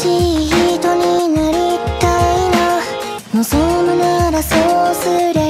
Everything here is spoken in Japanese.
しい人になりたいな。望むならそうすれば